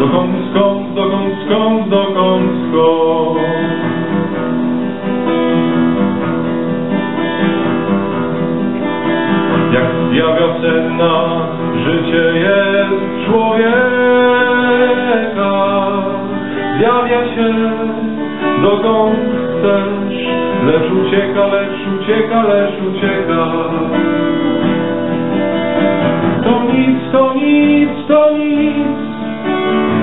Dokąd, skąd, dokąd, skąd, dokąd, skąd? Jak zjawia senna życie jest człowieka Zjawia się dokąd chcesz Lecz ucieka, lecz ucieka, lecz ucieka. To nic, to nic, to nic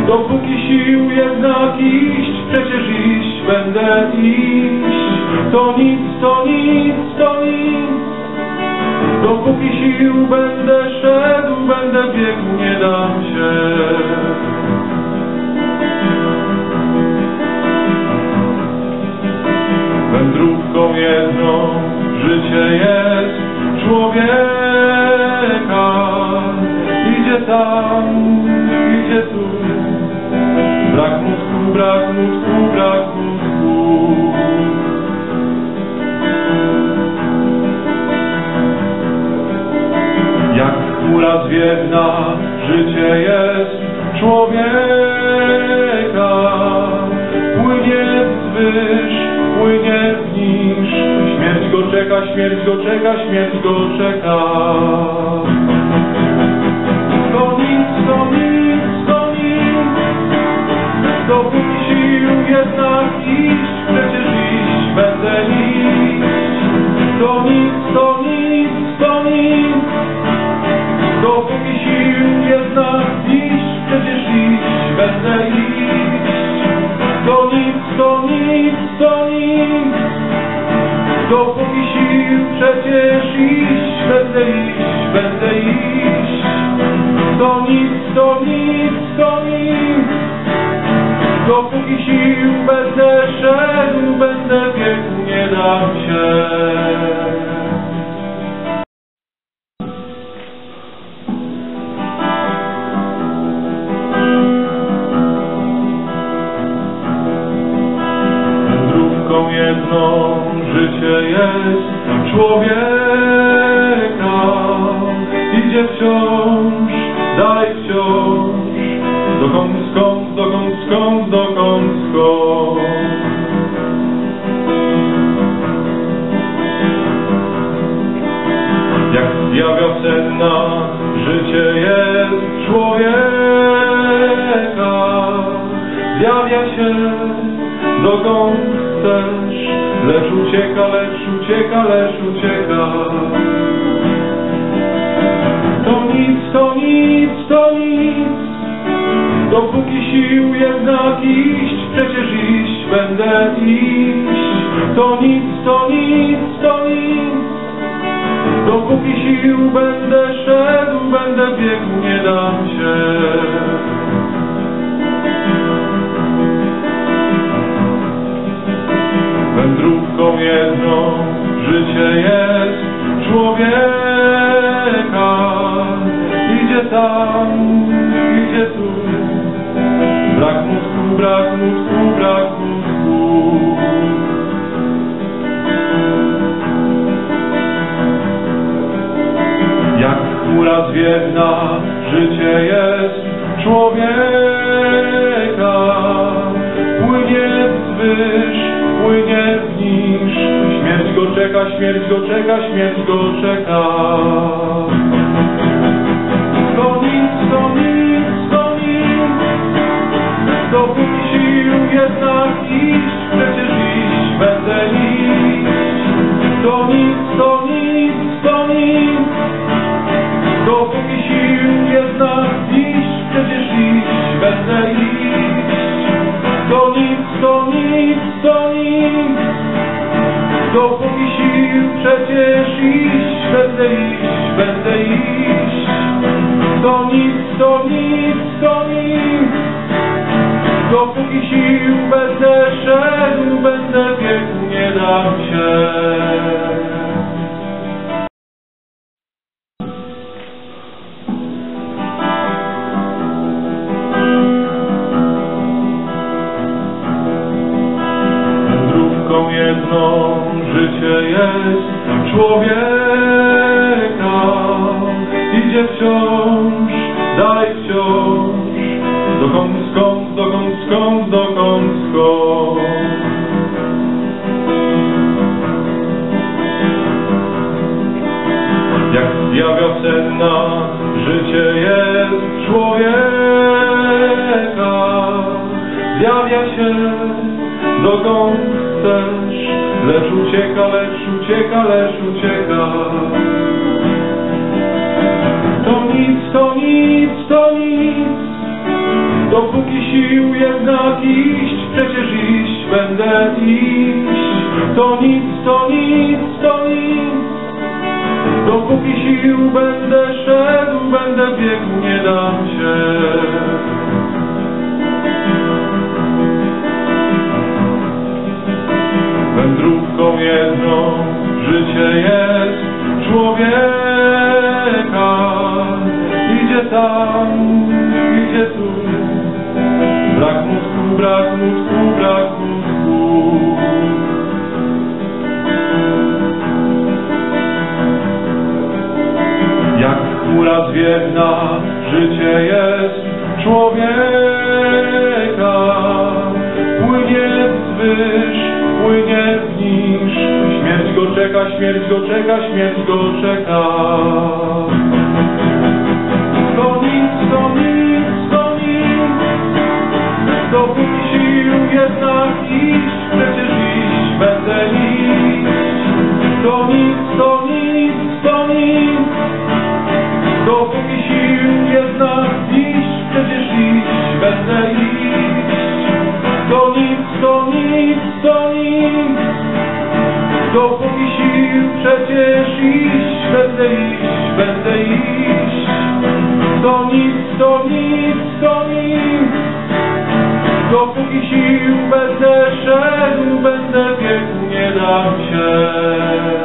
dopóki sił jednak iść, przecież iść będę iść. To nic, to nic, to nic, dopóki sił będę szedł, będę biegł, nie dam się. Wędrówką jedną życie jest człowieka. Idzie tam, Brak mózgu, brak mózgu. Jak chmura zwiedna, życie jest człowieka. Płynie wzwyż, płynie wniż. Śmierć go czeka, śmierć go czeka, śmierć go czeka. Dopóki sił przecież iść będę iść. Skąd, dokąd skąd, dokąd skąd. Jak ja wiosenna, życie jest człowieka. Zjawia się dokąd chcesz, lecz ucieka, lecz ucieka, lecz ucieka. To nic, to nic, to nic, dopóki sił jednak iść, przecież iść będę iść. To nic, to nic, to nic, dopóki sił będę szedł, będę biegł, nie dam się. Wędrówką jedną życie jest człowieka. Idzie tam, idzie tu. Brak mózgu, brak mózgu, brak mózgu. Jak chmura zwiedna, życie jest człowieka. Płynie wzwyż, płynie wniż. Śmierć go czeka, śmierć go czeka, śmierć go czeka. Dopóki sił jednak iść, przecież iść będę iść. To nic, to nic, to nic. Dopóki sił jednak iść, przecież iść będę iść. To nic, to nic, to nic. Dopóki sił przecież iść, będę iść, dokąd dokąd skąd. Jak ja droga senna, życie jest człowieka. Zjawia się dokąd chcesz, lecz ucieka, lecz ucieka, lecz ucieka. To nic, to nic, to dopóki sił jednak iść, przecież iść będę iść. To nic, to nic, to nic, dopóki sił będę szedł, będę biegł, nie dam się. Wędrówką jedną życie jest człowieka. Idzie tam, idzie tu, śmierć go czeka, śmierć go czeka. To nic, to nic, to nic, dopóki sił jednak iść, przecież iść będę iść. To nic, to będę iść, będę iść. To nic, to nic, to nic, dopóki sił będę szedł, będę biegł, nie dam się.